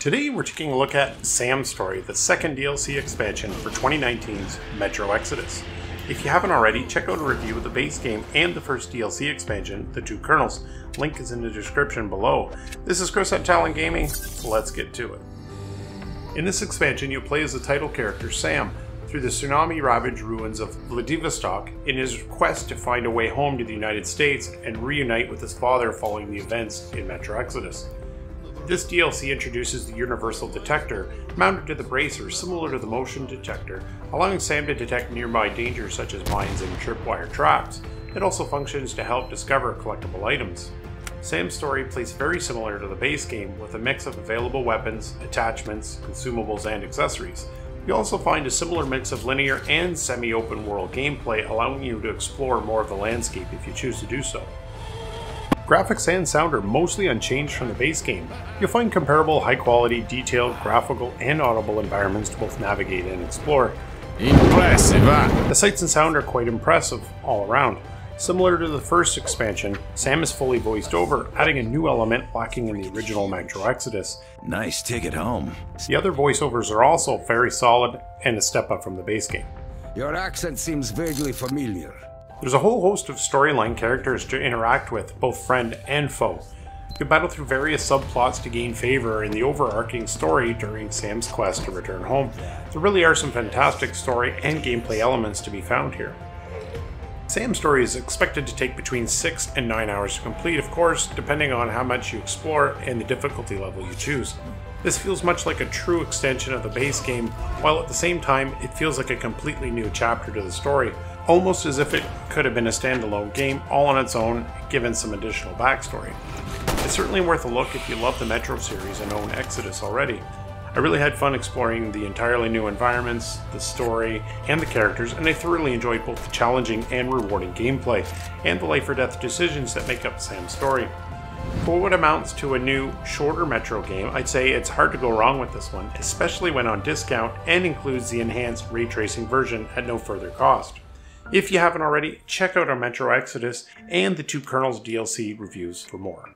Today we're taking a look at Sam's Story, the second DLC expansion for 2019's Metro Exodus. If you haven't already, check out a review of the base game and the first DLC expansion, The Two Colonels. Link is in the description below. This is Chris at Talon Gaming. Let's get to it. In this expansion, you'll play as the title character Sam through the tsunami ravaged ruins of Vladivostok in his quest to find a way home to the United States and reunite with his father following the events in Metro Exodus. This DLC introduces the Universal Detector, mounted to the bracer similar to the motion detector, allowing Sam to detect nearby dangers such as mines and tripwire traps. It also functions to help discover collectible items. Sam's story plays very similar to the base game with a mix of available weapons, attachments, consumables, and accessories. You also find a similar mix of linear and semi-open world gameplay allowing you to explore more of the landscape if you choose to do so. Graphics and sound are mostly unchanged from the base game. You'll find comparable high quality, detailed, graphical, and audible environments to both navigate and explore. Impressive, huh? The sights and sound are quite impressive all around. Similar to the first expansion, Sam is fully voiced over, adding a new element lacking in the original Metro Exodus. Nice ticket home. The other voiceovers are also very solid and a step up from the base game. Your accent seems vaguely familiar. There's a whole host of storyline characters to interact with, both friend and foe. You battle through various subplots to gain favor in the overarching story during Sam's quest to return home. There really are some fantastic story and gameplay elements to be found here. Sam's story is expected to take between 6 and 9 hours to complete, of course, depending on how much you explore and the difficulty level you choose. This feels much like a true extension of the base game, while at the same time it feels like a completely new chapter to the story, almost as if it could have been a standalone game all on its own, given some additional backstory. It's certainly worth a look if you love the Metro series and own Exodus already. I really had fun exploring the entirely new environments, the story, and the characters, and I thoroughly enjoyed both the challenging and rewarding gameplay, and the life or death decisions that make up Sam's story. For what amounts to a new, shorter Metro game, I'd say it's hard to go wrong with this one, especially when on discount and includes the enhanced ray tracing version at no further cost. If you haven't already, check out our Metro Exodus and the Two Colonels DLC reviews for more.